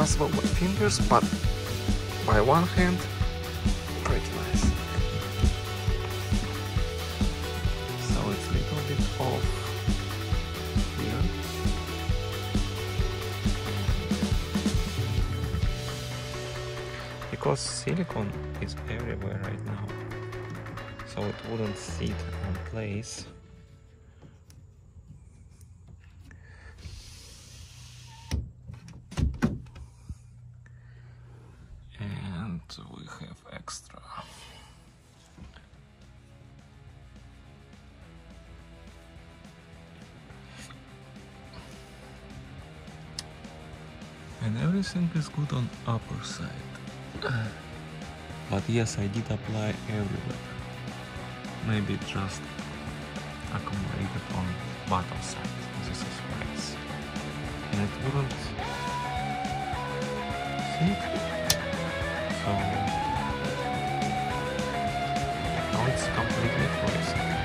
possible with fingers, but by one hand, pretty nice. So it's a little bit off here. Because silicone is everywhere right now, so it wouldn't sit on place. Everything is good on upper side. But yes I did apply everywhere. Maybe just accumulated on bottom side. This is rice and it wouldn't think so now it's completely frozen